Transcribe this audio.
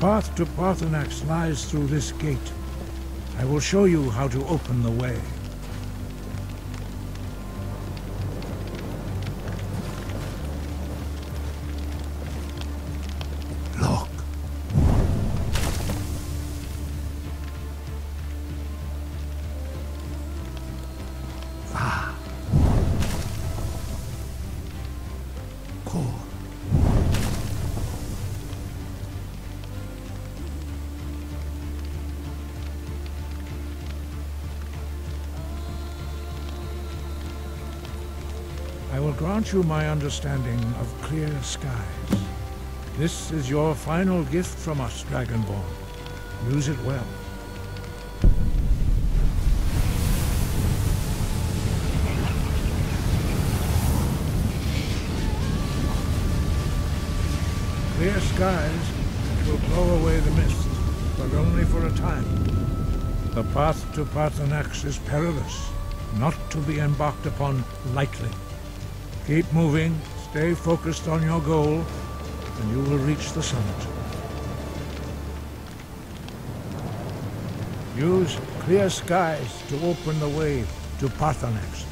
path to Paarthurnax lies through this gate. I will show you how to open the way. I will grant you my understanding of clear skies. This is your final gift from us, Dragonborn. Use it well. Clear skies will blow away the mist, but only for a time. The path to Paarthurnax is perilous, not to be embarked upon lightly. Keep moving, stay focused on your goal, and you will reach the summit. Use clear skies to open the way to Paarthurnax.